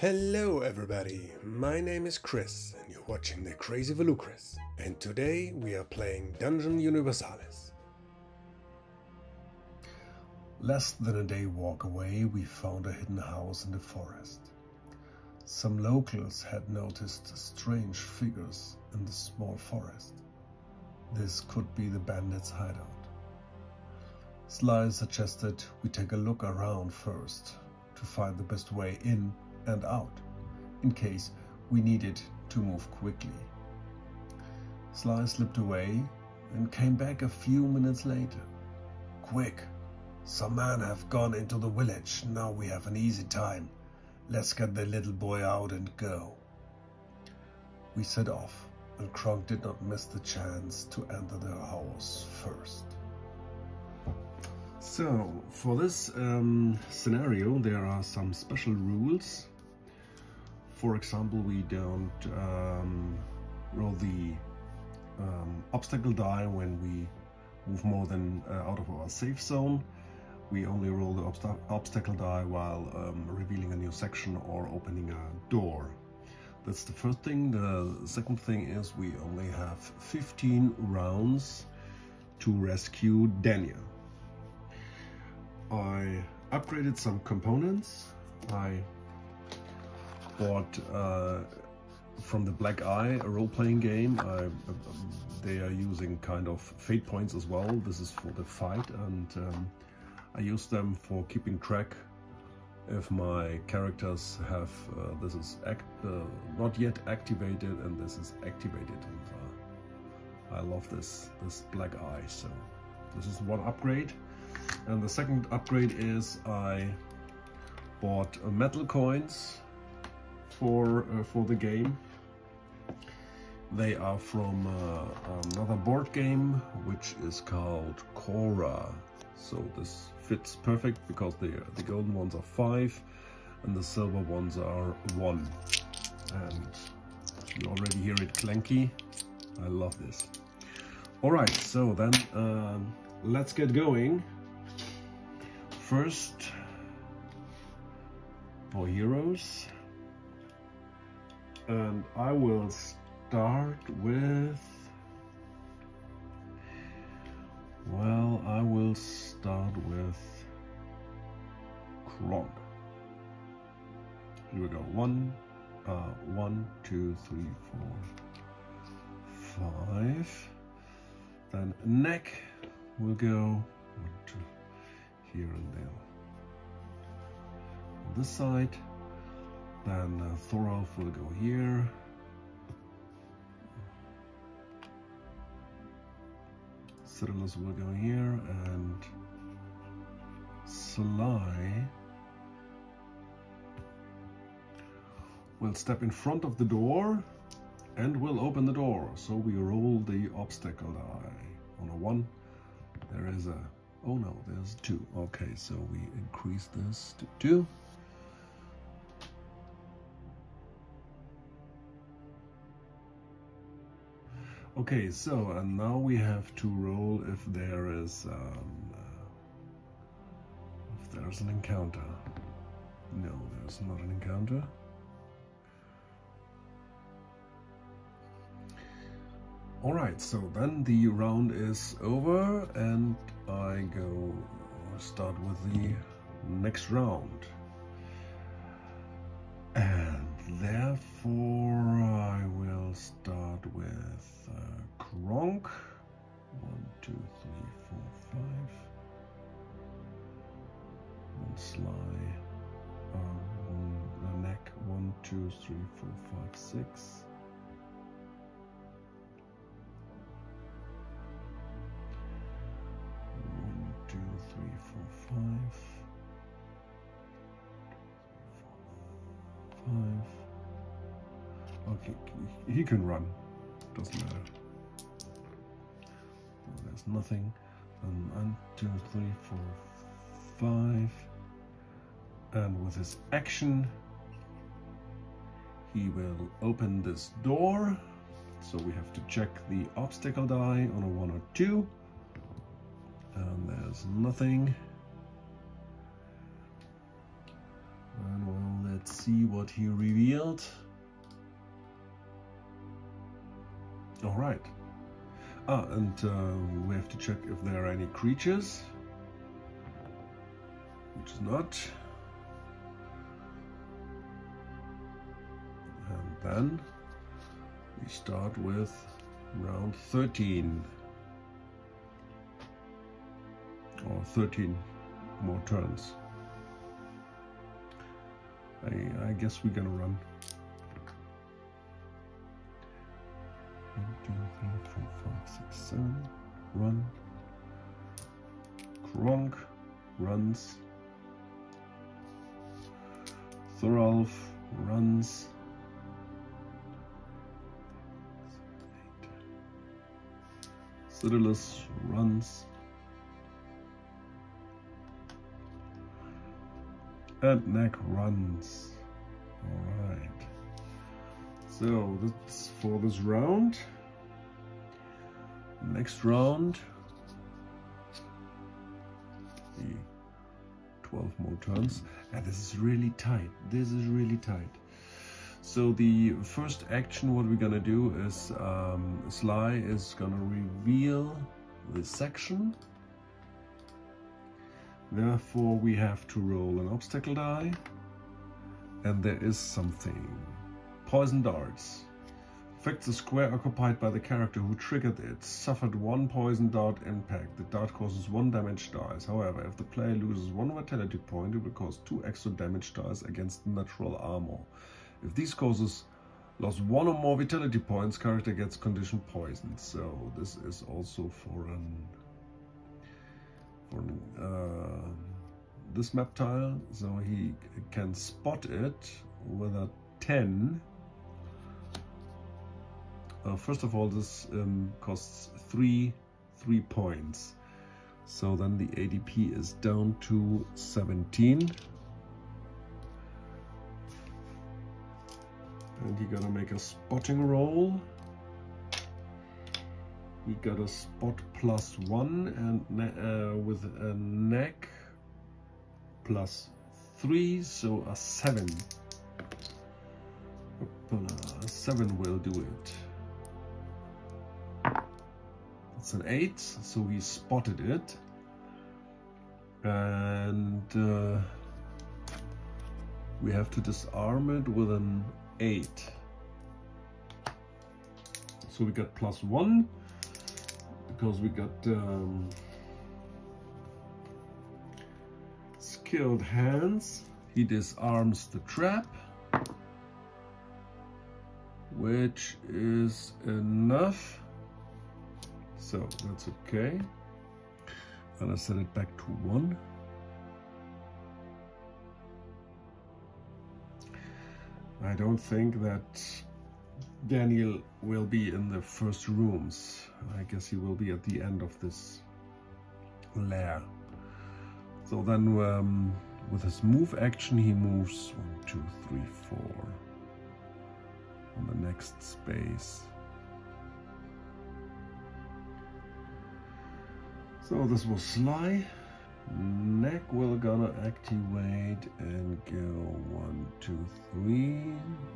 Hello everybody, my name is Chris and you're watching the Crazy Volucris and today we are playing Dungeon Universalis. Less than a day walk away we found a hidden house in the forest. Some locals had noticed strange figures in the small forest. This could be the bandits' hideout. Sly suggested we take a look around first to find the best way in and out, in case we needed to move quickly. Sly slipped away and came back a few minutes later. Quick! Some men have gone into the village. Now we have an easy time. Let's get the little boy out and go. We set off, and Kronk did not miss the chance to enter the house first. So, for this um, scenario, there are some special rules. For example, we don't um, roll the um, obstacle die when we move more than uh, out of our safe zone we only roll the obst obstacle die while um, revealing a new section or opening a door. That's the first thing. The second thing is we only have 15 rounds to rescue Daniel. I upgraded some components. I bought uh, from the Black Eye, a role-playing game. I, uh, they are using kind of fate points as well. This is for the fight and um, I use them for keeping track if my characters have uh, this is act, uh, not yet activated and this is activated and uh, I love this this black eye so this is one upgrade and the second upgrade is I bought metal coins for uh, for the game they are from uh, another board game which is called Cora so this fits perfect because the, the golden ones are five and the silver ones are one. And you already hear it clanky. I love this. All right, so then um, let's get going. First, for heroes. And I will start with Well, I will start with Kronk. Here we go. One, uh, one, two, three, four, five. Then neck will go one, two, here and there. On this side, then uh, Thorolf will go here. Cyrillus will go here and Sly will step in front of the door and will open the door. So we roll the obstacle die. On a one, there is a, oh no, there's two. Okay, so we increase this to two. Okay, so and now we have to roll if there is um, uh, if there's an encounter. No, there's not an encounter. All right, so then the round is over and I go start with the next round. And therefore I will start with uh, Kronk. One, two, three, four, five. And Sly. Um, the neck. One, two, three, four, five, six. Can run doesn't matter. There's nothing. Um, one, two, three, four, five. And with his action, he will open this door. So we have to check the obstacle die on a one or two. And there's nothing. And well, Let's see what he revealed. All right. Ah, and uh, we have to check if there are any creatures. Which is not. And then we start with round 13. Or 13 more turns. I, I guess we're gonna run. Two, three, four, five, six, seven. Run. Kronk runs. Thoralf runs. Citadulus runs. And neck runs. Alright. So that's for this round. Next round. The 12 more turns. And this is really tight. This is really tight. So the first action, what we're gonna do is um, Sly is gonna reveal the section. Therefore, we have to roll an obstacle die. And there is something. Poison darts. The square occupied by the character who triggered it. Suffered one poison dart impact. The dart causes one damage dice. However, if the player loses one vitality point, it will cause two extra damage dice against natural armor. If these causes lost one or more vitality points, character gets condition poisoned. So this is also for an for an, uh, this map tile. So he can spot it with a 10. Uh, first of all, this um, costs three three points. So then the ADP is down to 17. And he gotta make a spotting roll. He got a spot plus one and uh, with a neck plus three, so a seven. Seven will do it. It's an eight, so he spotted it. And uh, we have to disarm it with an 8. So we got plus 1 because we got um, skilled hands. He disarms the trap, which is enough. So that's okay. And I set it back to 1. I don't think that Daniel will be in the first rooms. I guess he will be at the end of this lair. So then um, with his move action he moves one, two, three, four on the next space. So this will Sly. Neck will gonna activate and go one, two, three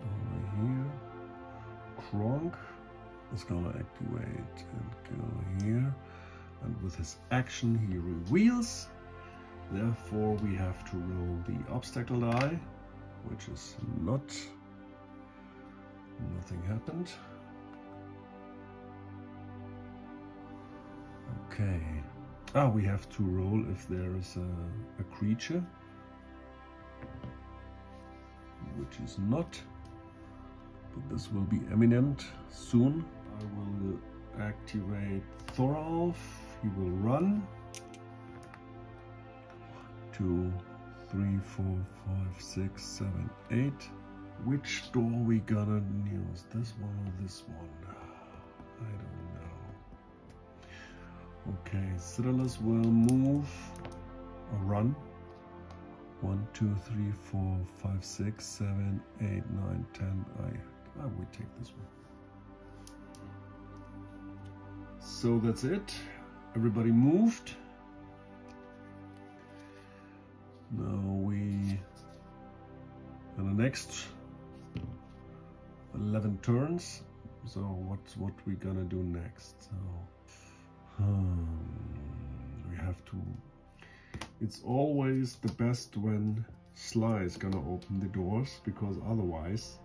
over here. Kronk is gonna activate and go here. And with his action, he reveals. Therefore, we have to roll the obstacle die, which is not. Nothing happened. Okay. Ah, we have to roll if there is a, a creature, which is not, but this will be eminent soon. I will activate Thoralf, he will run. Two, three, four, five, six, seven, eight. Which door we gonna use? This one or this one? I don't Okay, Citadulus will move or run. One, two, three, four, five, six, seven, eight, nine, ten. I I would take this one. So that's it. Everybody moved. Now we And the next 11 turns. So what's what we gonna do next? So um, we have to. It's always the best when Sly is gonna open the doors because otherwise,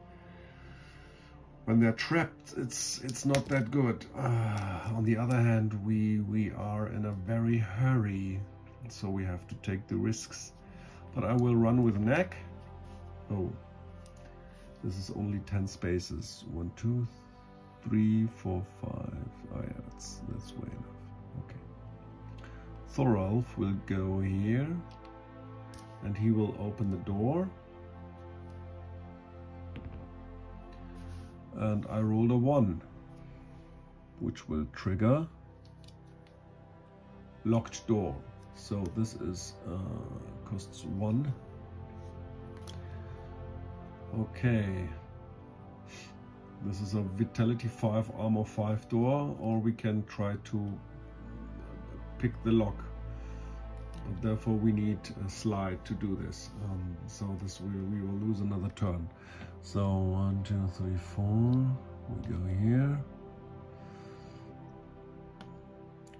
when they're trapped, it's it's not that good. Uh, on the other hand, we we are in a very hurry, so we have to take the risks. But I will run with neck. Oh, this is only 10 spaces. One, two, three, four, five. Oh yeah, that's, that's way enough. Okay. Thoralf will go here and he will open the door. And I rolled a one, which will trigger locked door. So this is uh, costs one Okay. This is a Vitality 5 Armor 5 door, or we can try to pick the lock. Therefore we need a slide to do this. Um, so this we, we will lose another turn. So one, two, three, four. We go here.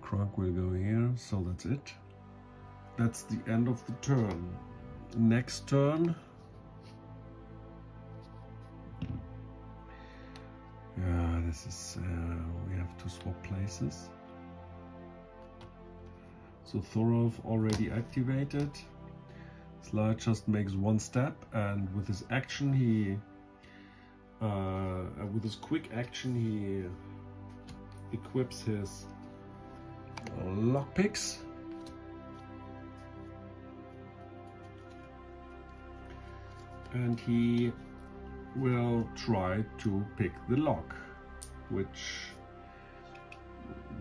Kronk will go here. So that's it. That's the end of the turn. Next turn. Yeah, this is, uh, we have to swap places. So Thorolf already activated. Sly just makes one step and with his action he, uh, with his quick action he equips his lockpicks. And he will try to pick the lock, which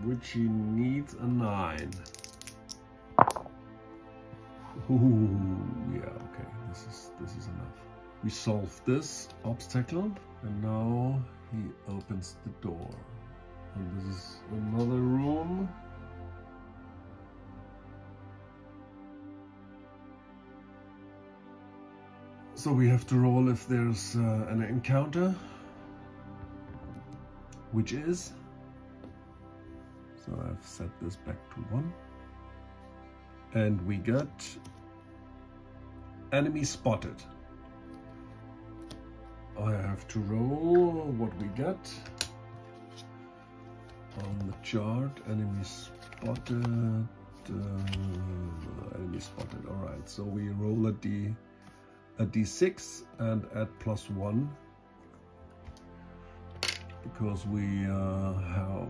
which he needs a nine. Ooh, yeah, okay, this is this is enough. We solved this obstacle, and now he opens the door. And this is another room So we have to roll if there's uh, an encounter, which is. So I've set this back to one. And we got enemy spotted. I have to roll what we get on the chart. Enemy spotted. Uh, enemy spotted. All right. So we roll a d a d6 and add plus one because we uh, have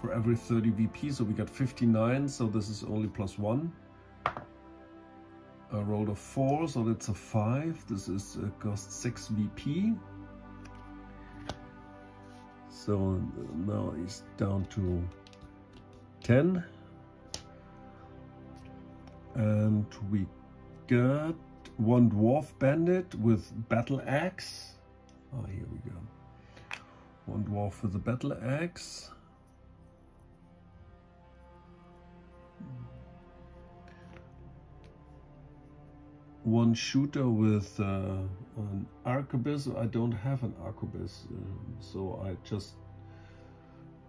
for every 30 VP so we got 59 so this is only plus one I rolled a four so that's a five this is uh, cost six VP so now he's down to 10 and we got one dwarf bandit with battle axe. Oh, here we go. One dwarf with a battle axe. One shooter with uh, an arquebus. I don't have an arquebus, uh, so I just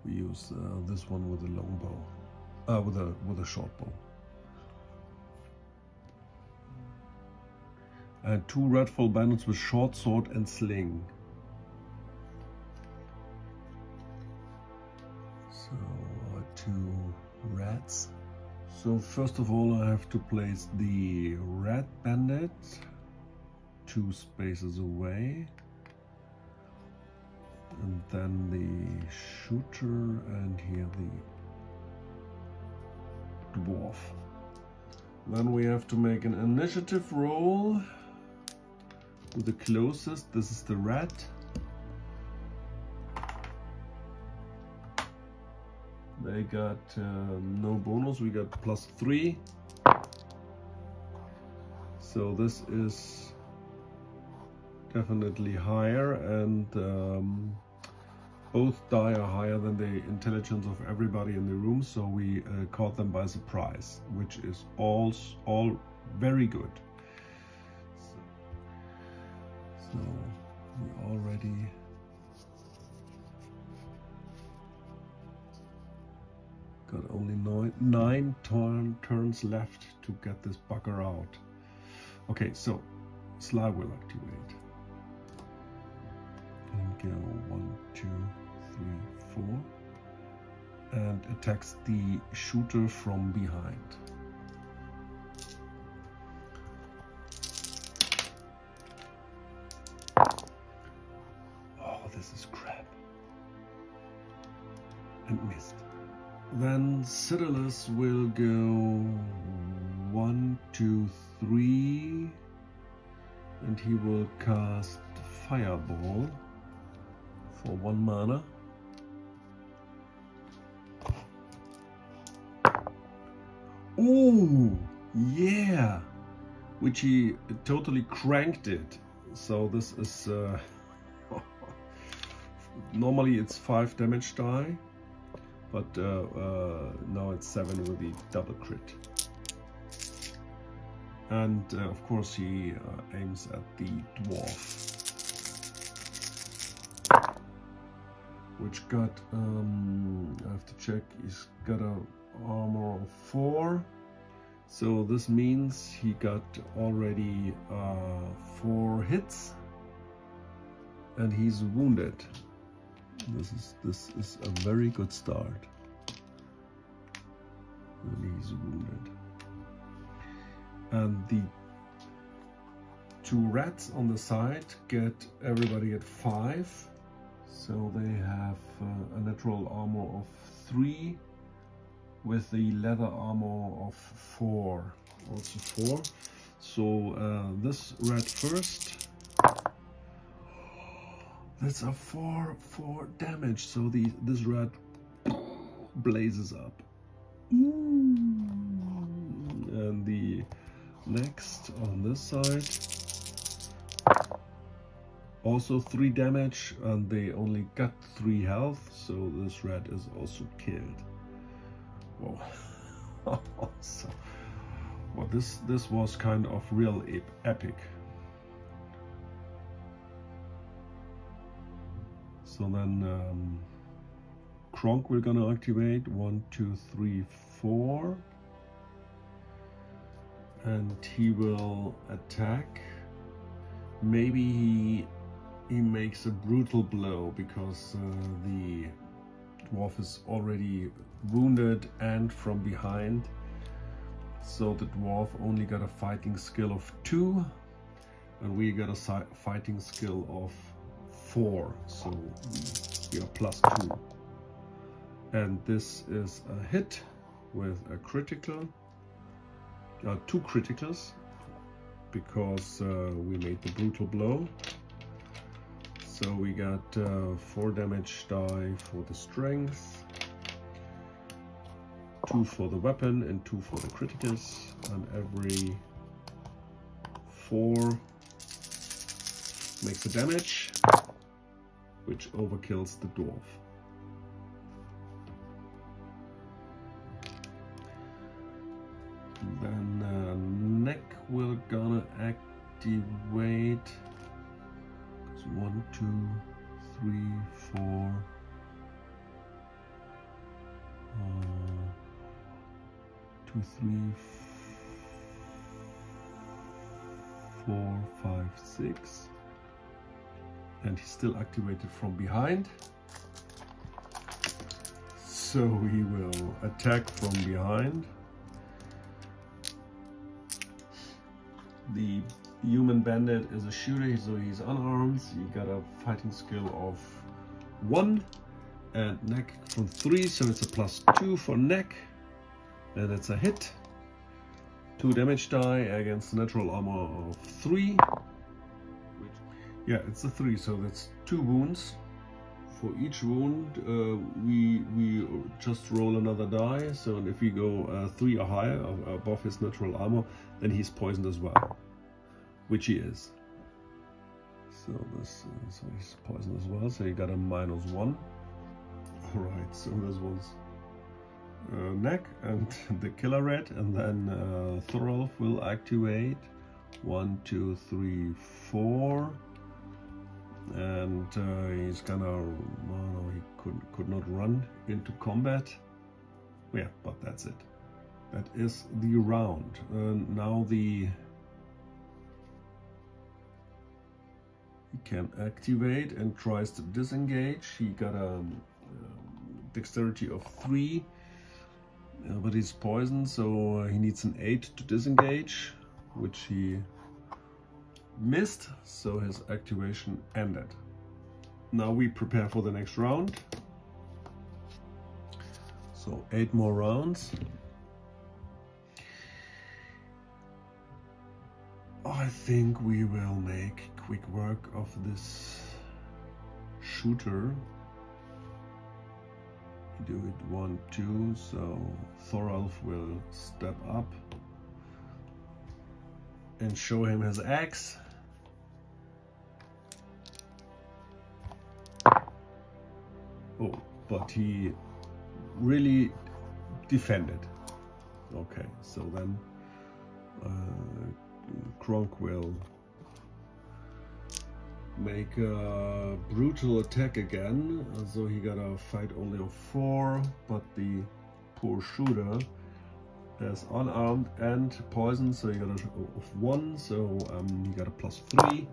use uh, this one with a longbow, uh, with a with a short bow. and two Redfall bandits with short sword and sling. So uh, two rats. So first of all I have to place the red bandit two spaces away and then the shooter and here the dwarf. Then we have to make an initiative roll with the closest. This is the rat. They got uh, no bonus, we got plus three. So this is definitely higher and um, both die are higher than the intelligence of everybody in the room. So we uh, caught them by surprise, which is all, all very good. So we already got only nine, nine turn, turns left to get this bugger out. Okay, so Sly will activate. And go one, two, three, four. And attacks the shooter from behind. Then Citadus will go one, two, three, and he will cast Fireball for one mana. Oh, yeah! Which he totally cranked it. So this is... Uh, normally it's 5 damage die, but uh, uh, now it's 7 with the double crit. And uh, of course he uh, aims at the dwarf. Which got, um, I have to check, he's got a armor of 4. So this means he got already uh, 4 hits. And he's wounded. This is this is a very good start. And he's wounded. And the two rats on the side get everybody at five. So they have uh, a natural armor of three with the leather armor of four. Also four. So uh, this rat first that's a four four damage so the this rat blazes up and the Next, on this side, also 3 damage, and they only got 3 health, so this rat is also killed. Whoa. so, well, this, this was kind of real ep epic. So then um, Kronk we're gonna activate. One, two, three, four and he will attack. Maybe he he makes a brutal blow because uh, the dwarf is already wounded and from behind. So the dwarf only got a fighting skill of two and we got a fighting skill of four. So we are plus two. And this is a hit with a critical uh, two criticals because uh, we made the brutal blow. So we got uh, four damage die for the strength, two for the weapon and two for the criticals and every four makes a damage which overkills the dwarf. then uh, neck we're gonna activate. One two three four. Uh, two three four five six and he's still activated from behind so he will attack from behind the human bandit is a shooter, so he's unarmed. He got a fighting skill of one and neck from three, so it's a plus two for neck. And it's a hit. Two damage die against natural armor of three. Yeah, it's a three, so that's two wounds. For each wound, uh, we we just roll another die. So if we go uh, three or higher above his natural armor, then he's poisoned as well, which he is. So this so he's poisoned as well. So he got a minus one. All right. So this was uh, neck and the killer red, and then uh, Thorolf will activate one, two, three, four. And uh, he's gonna oh no he could could not run into combat. Yeah but that's it. That is the round. Uh, now the he can activate and tries to disengage. He got a um, dexterity of three. Uh, but he's poisoned so he needs an eight to disengage which he missed, so his activation ended. Now we prepare for the next round. So eight more rounds. I think we will make quick work of this shooter. Do it one, two, so Thoralf will step up and show him his axe. But he really defended. Okay, so then uh, Kronk will make a brutal attack again. So he got a fight only of four, but the poor shooter is unarmed and poisoned, so he got a of one, so um, he got a plus three.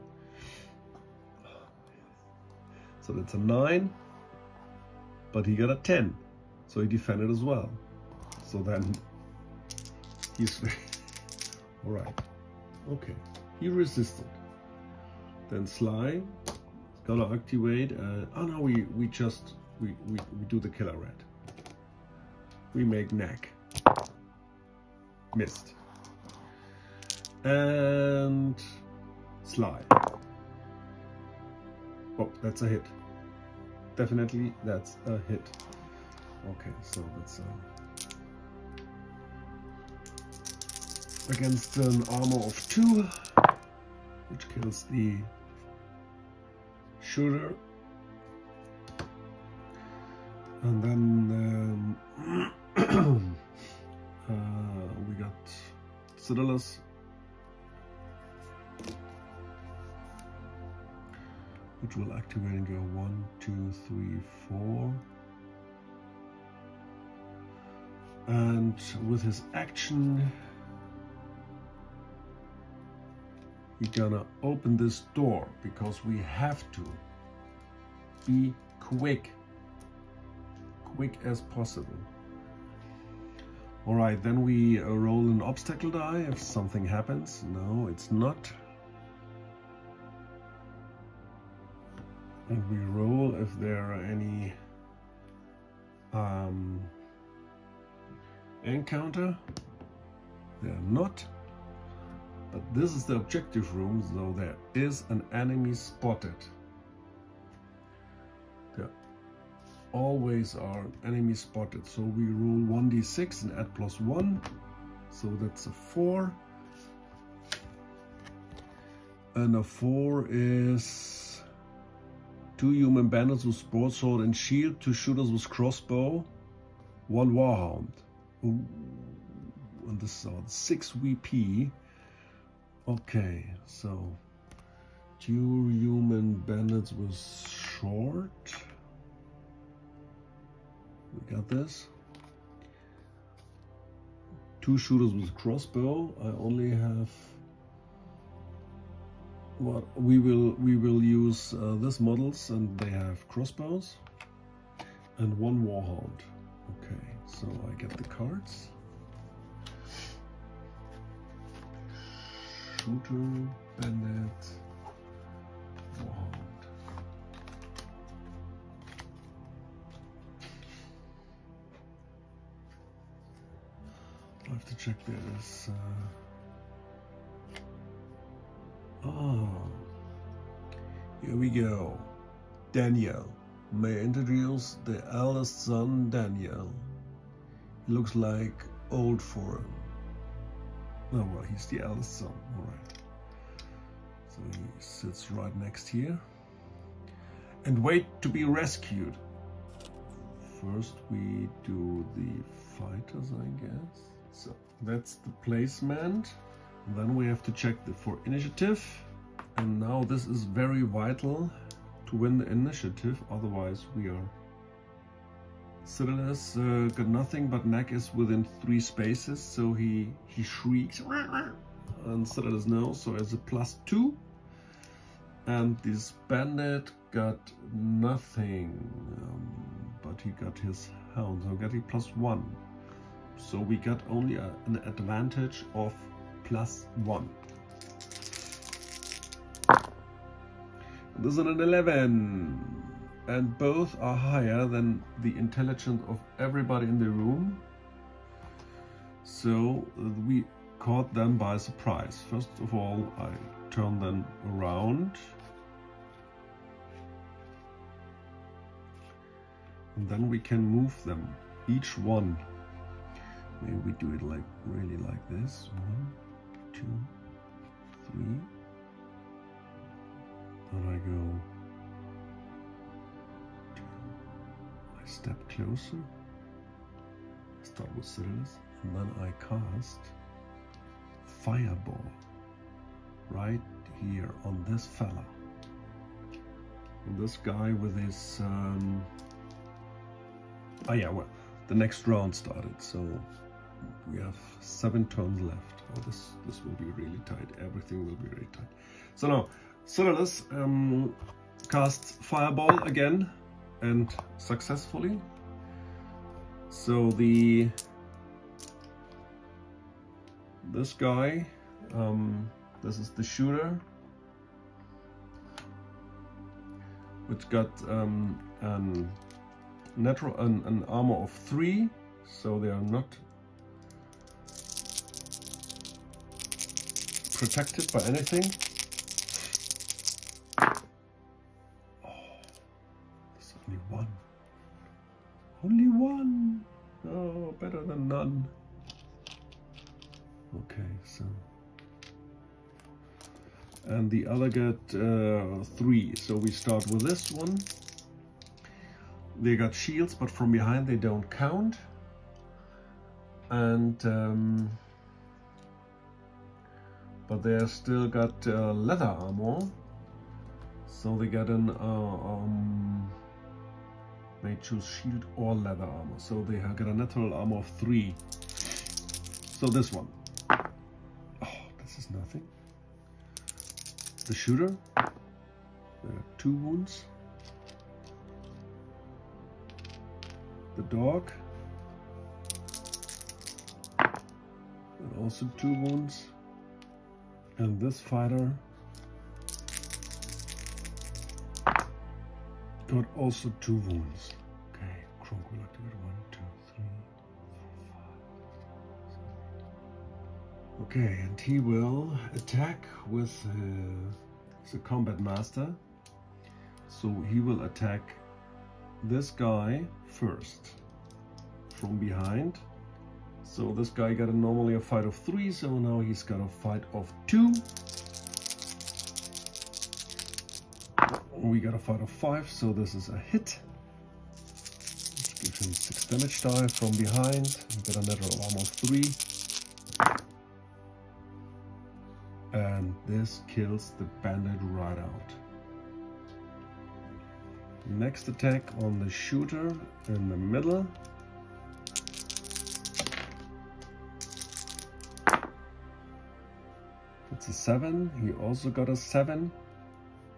So that's a nine but he got a 10. So he defended as well. So then he's all right. Okay, he resisted. Then Sly gonna activate. Uh, oh no, we we just we, we we do the killer red. We make neck. Missed. And Sly. Oh, that's a hit definitely that's a hit. Okay, so that's uh, against an armor of two, which kills the shooter. And then um, uh, we got Citadellus which will activate and go one, two, three, four. And with his action, he's gonna open this door because we have to be quick, quick as possible. All right, then we roll an obstacle die if something happens. No, it's not. And we roll if there are any um, encounter. They are not. But this is the objective room, so there is an enemy spotted. There always are enemy spotted. So we roll 1d6 and add plus 1. So that's a 4. And a 4 is two human bandits with broadsword and shield, two shooters with crossbow, one warhound. Ooh. And this is our six VP. Okay, so two human bandits with short. We got this. Two shooters with crossbow. I only have what we will we will use uh, these models and they have crossbows and one warhound okay so I get the cards. Shooter bandit warhound I have to check this uh, Oh, here we go. Daniel. May introduce the eldest son, Daniel. He looks like old for him. Oh, well, he's the eldest son. All right. So he sits right next here. And wait to be rescued. First, we do the fighters, I guess. So that's the placement. Then we have to check the, for initiative. And now this is very vital to win the initiative, otherwise we are... Cyrillus uh, got nothing, but Neck is within three spaces, so he, he shrieks, and Cyrillus knows, so it's a plus two. And this bandit got nothing, um, but he got his hound, so getting plus one. So we got only a, an advantage of plus one. This is an 11 and both are higher than the intelligence of everybody in the room. So we caught them by surprise. First of all, I turn them around. And then we can move them, each one. Maybe we do it like really like this. One, two, three. Then I go I step closer, start with Cyrillus, and then I cast Fireball right here on this fella. This guy with his, um, oh yeah, well, the next round started, so we have seven turns left. Oh, this, this will be really tight. Everything will be really tight. So now, Cyrillus um, casts Fireball again and successfully. So the this guy, um, this is the shooter, which got um, an natural an, an armor of three, so they are not protected by anything. there's Only one. Only one. Oh, better than none. Okay, so. And the other got uh, three. So we start with this one. They got shields, but from behind they don't count. And um, but they still got uh, leather armor. So they got an uh, um, may choose shield or leather armor. So they have got a natural armor of three. So this one. Oh, this is nothing. The shooter. There are two wounds. The dog. And also two wounds. And this fighter got also two wounds. Okay, Kronk will activate one, two, three, four, five, seven. Okay, and he will attack with uh, the combat master. So he will attack this guy first from behind. So this guy got a normally a fight of three, so now he's got a fight of two. we got a fight of five, so this is a hit. Let's give him six damage die from behind. We got a natural armor three. And this kills the bandit right out. Next attack on the shooter in the middle. A seven. He also got a seven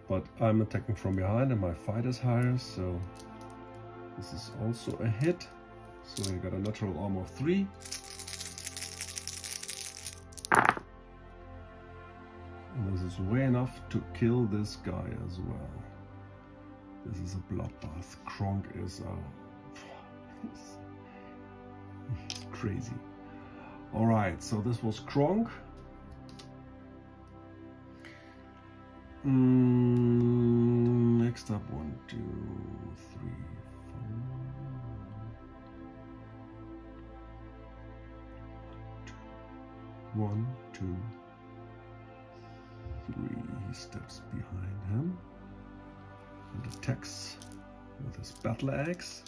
but I'm attacking from behind and my fight is higher, so this is also a hit. So we got a natural armor of 3. And this is way enough to kill this guy as well. This is a bloodbath. Kronk is uh, he's crazy. Alright, so this was Kronk. Mm, next up, one, two, three, four. One, two, three. Steps behind him and attacks with his battle axe.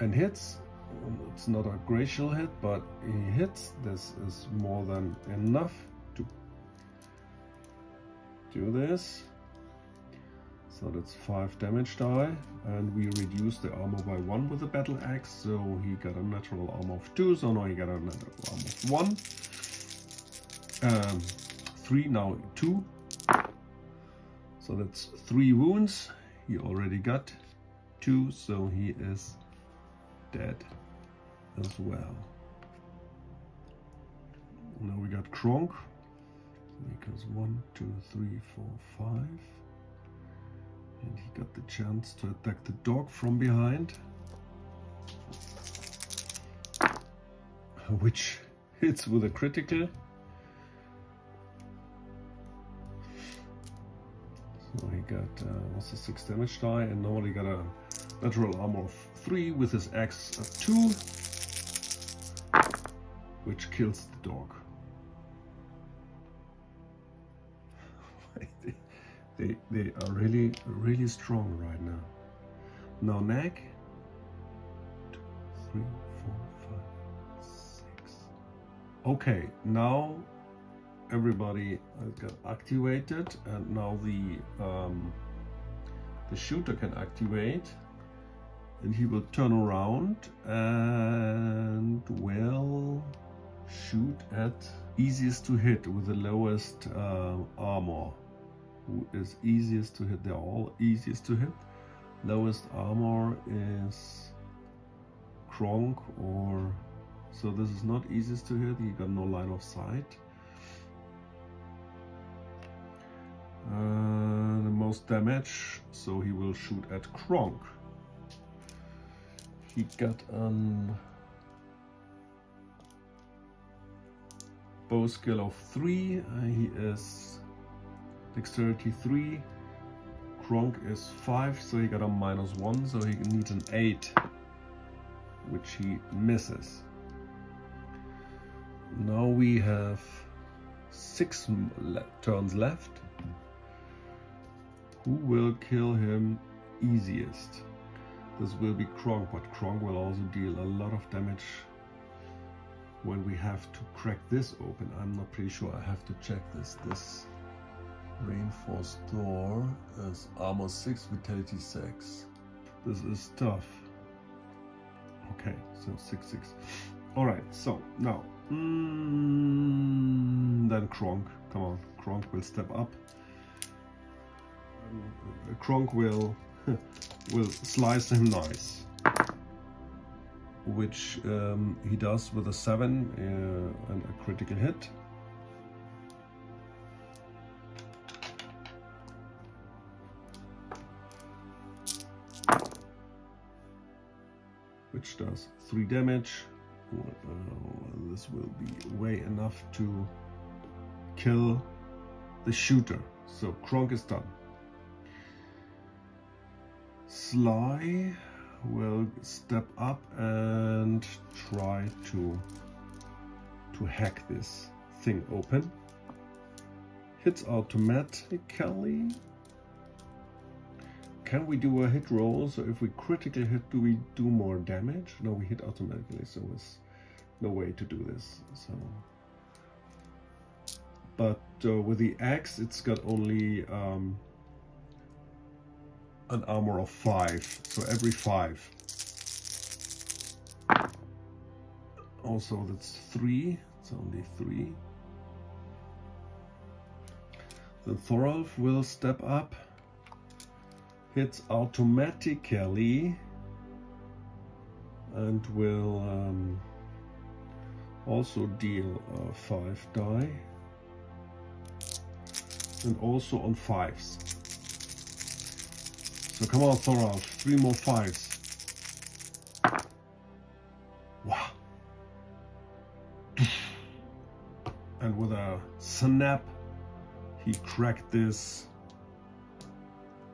And hits it's not a glacial hit, but he hits. This is more than enough to do this. So that's five damage die, and we reduce the armor by one with the battle axe. So he got a natural armor of two, so now he got a natural armor of one. Um, three, now two. So that's three wounds. He already got two, so he is dead as well. Now we got Kronk. Because one, two, three, four, five. And he got the chance to attack the dog from behind. Which hits with a critical. So he got uh, also six damage die, and he got a natural armor of three with his axe of two, which kills the dog. they, they are really, really strong right now. Now neck. Okay, now everybody got activated and now the um, the shooter can activate and he will turn around and will shoot at easiest to hit with the lowest uh, armor. Who is easiest to hit? They're all easiest to hit. Lowest armor is Kronk or so this is not easiest to hit. He got no line of sight. Uh, the most damage so he will shoot at Kronk. He got an bow skill of 3 uh, he is dexterity 3 Kronk is 5 so he got a minus 1 so he needs an 8 which he misses. Now we have six le turns left. Who will kill him easiest? This will be Kronk but Kronk will also deal a lot of damage when we have to crack this open. I'm not pretty sure. I have to check this. This reinforced door is armor 6, vitality 6. This is tough. Okay, so 6, 6. Alright, so now, mm, then Kronk. Come on, Kronk will step up. Kronk will will slice him nice which um, he does with a 7 uh, and a critical hit. Which does 3 damage. Uh, this will be way enough to kill the shooter. So Kronk is done. Sly will step up and try to to hack this thing open. Hits automatically. Can we do a hit roll? So if we critically hit, do we do more damage? No, we hit automatically, so there's no way to do this. So, But uh, with the axe, it's got only um, an armor of five, so every five. Also, that's three, it's only three. Then Thorolf will step up, hits automatically, and will um, also deal uh, five die, and also on fives. So come on, Thorolf, three more fives. Wow. And with a snap, he cracked this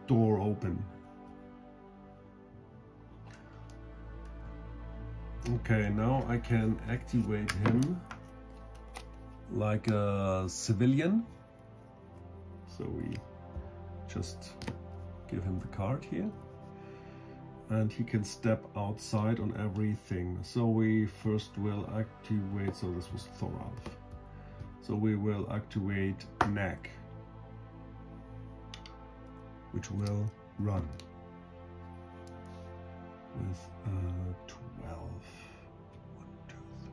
door open. Okay, now I can activate him like a civilian. So we just give him the card here and he can step outside on everything so we first will activate so this was Thoralf so we will activate neck which will run with uh, 12. 1, 2, 3,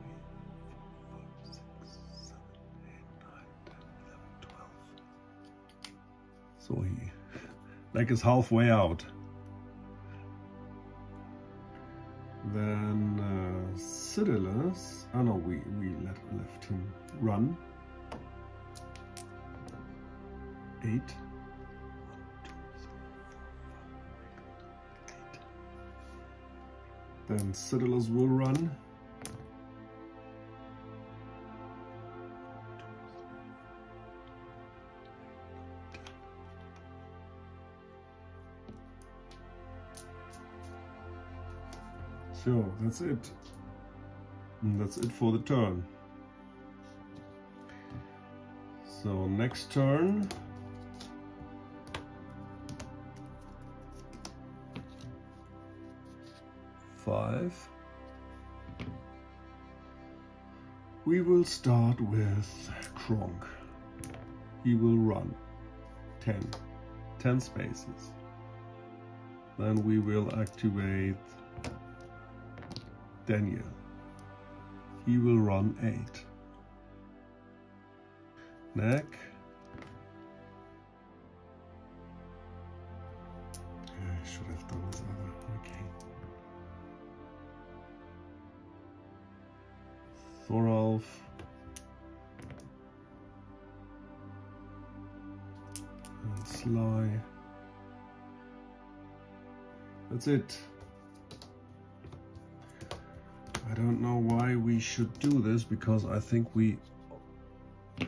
4, 5, 6, 7, 8, 9, 10, 11, 12. So he like is halfway out. Then uh, Citadellus, oh no, we, we let, left him run. Eight. Then Citadellus will run. So that's it. And that's it for the turn. So next turn. Five. We will start with Kronk. He will run 10, 10 spaces. Then we will activate Daniel. He will run 8. Neck. I should have done this other. Okay. Thoralf. And Sly. That's it. Should do this because I think we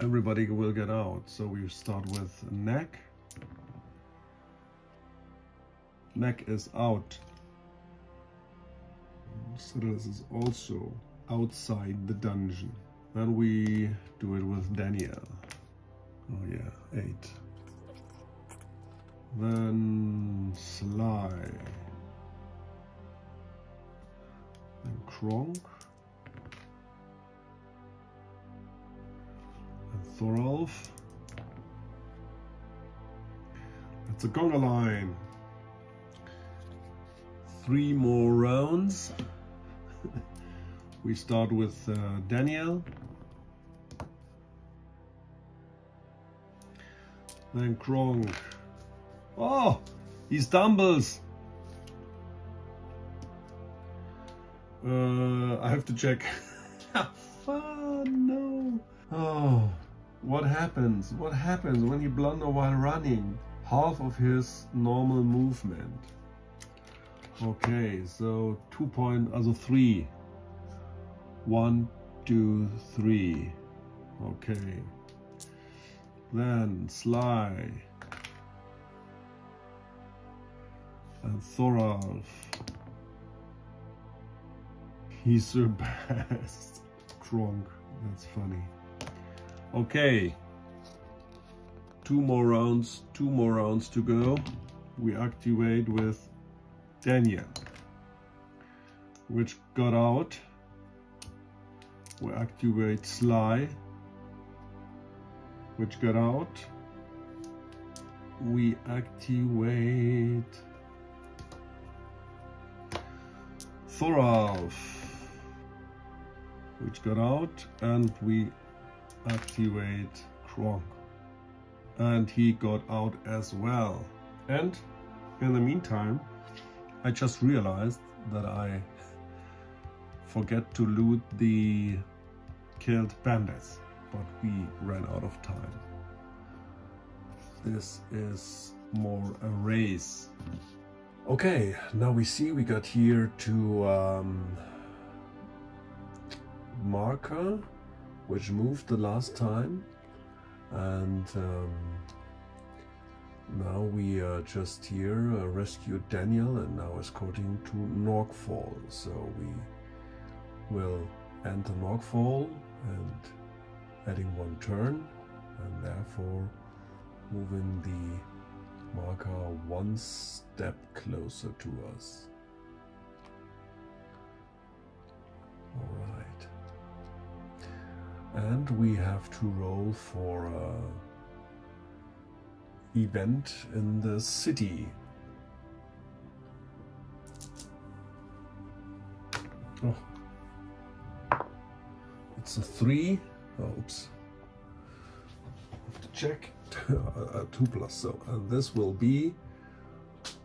everybody will get out. So we start with neck. Neck is out. So this is also outside the dungeon. Then we do it with Daniel. Oh yeah, eight. Then Sly. and Kronk Thoralf. It's a conga line. Three more rounds. we start with uh, Daniel. Then Kronk. Oh, he stumbles. Uh, I have to check. oh, no. Oh, what happens? What happens when you blunder while running? Half of his normal movement. Okay, so two point, also three. One, two, three. Okay. Then Sly. And Thoralf. He surpassed Kronk. That's funny. Okay. Two more rounds, two more rounds to go. We activate with Daniel, which got out. We activate Sly, which got out. We activate Thoralf which got out and we activate Kronk. And he got out as well. And in the meantime I just realized that I forget to loot the killed bandits but we ran out of time. This is more a race. Okay now we see we got here to um, marker which moved the last time. And um, now we are just here uh, rescued Daniel and now escorting to Norkfall so we will enter Norkfall and adding one turn and therefore moving the marker one step closer to us. Alright and we have to roll for uh, event in the city. Oh. It's a three. Oh, oops. Have to check. a two plus. So, and this will be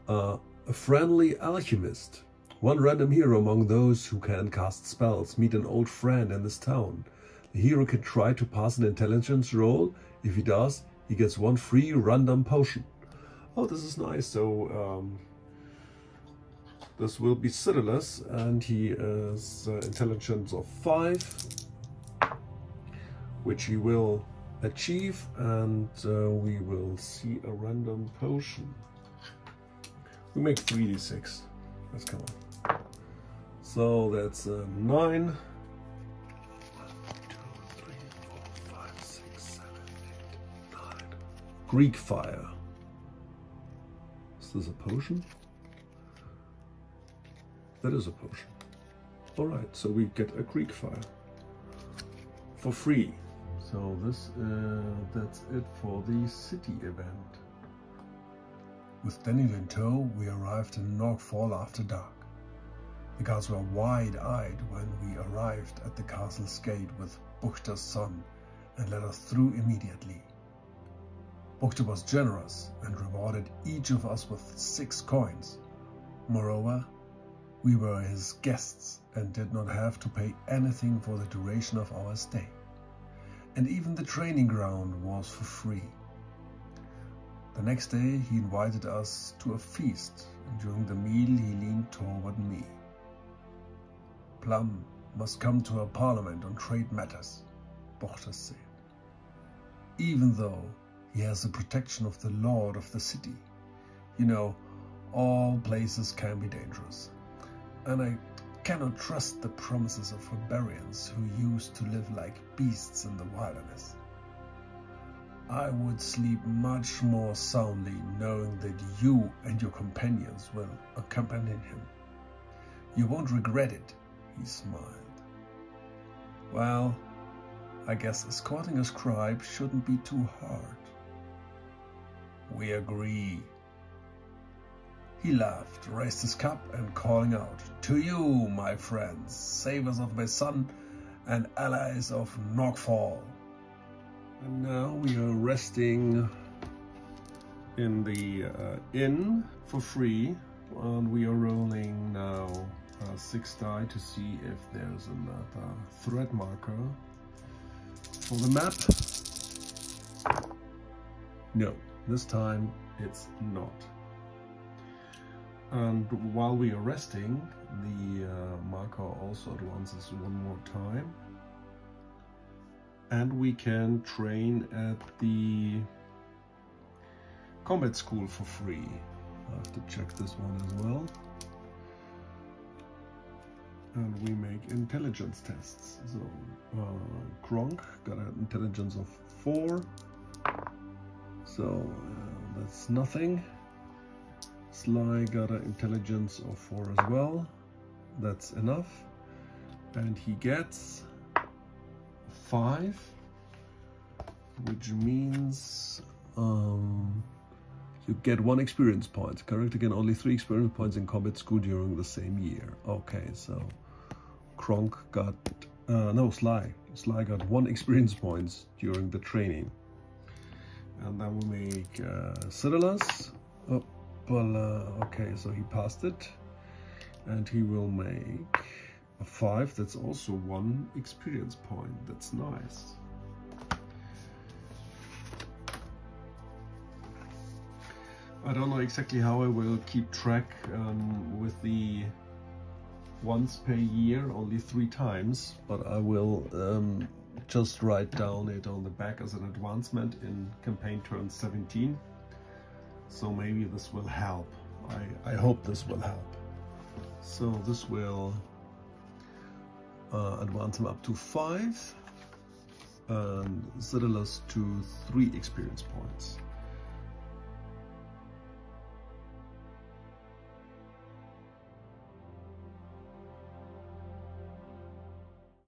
uh, a friendly alchemist. One random hero among those who can cast spells meet an old friend in this town. The hero can try to pass an intelligence roll. If he does, he gets one free random potion. Oh, this is nice. So um, this will be Citadus, and he is uh, intelligence of five, which he will achieve, and uh, we will see a random potion. We make 3d6. Let's come on. So that's uh, nine. Greek fire. Is this a potion? That is a potion. Alright, so we get a Greek fire. For free. So this, uh, that's it for the city event. With Daniel in tow, we arrived in Norkfall after dark. The guards were wide-eyed when we arrived at the castle's gate with Buchter's son and let us through immediately. Buchter was generous and rewarded each of us with six coins. Moreover, we were his guests and did not have to pay anything for the duration of our stay. And even the training ground was for free. The next day he invited us to a feast and during the meal he leaned toward me. Plum must come to a parliament on trade matters, Buchter said. Even though he has the protection of the lord of the city. You know, all places can be dangerous. And I cannot trust the promises of barbarians who used to live like beasts in the wilderness. I would sleep much more soundly knowing that you and your companions will accompany him. You won't regret it, he smiled. Well, I guess escorting a scribe shouldn't be too hard. We agree. He laughed, raised his cup, and calling out, To you, my friends, savers of my son and allies of Norkfall. And now we are resting in the uh, inn for free, and we are rolling now uh, six die to see if there's another threat marker for the map. No. This time it's not. And while we are resting, the uh, marker also advances one more time. And we can train at the combat school for free. I have to check this one as well. And we make intelligence tests. So uh, Kronk got an intelligence of four. So uh, that's nothing. Sly got an intelligence of 4 as well. That's enough. And he gets 5, which means um, you get one experience point. Correct again, only three experience points in combat school during the same year. Okay, so Kronk got, uh, no, Sly. Sly got one experience points during the training and then we make uh, Citadus. Oh, well, uh, okay, so he passed it. And he will make a 5. That's also one experience point. That's nice. I don't know exactly how I will keep track um, with the once per year, only three times, but I will um, just write down it on the back as an advancement in campaign turn 17. So maybe this will help. I, I hope this will help. So this will uh, advance him up to 5 and Citadus to 3 experience points.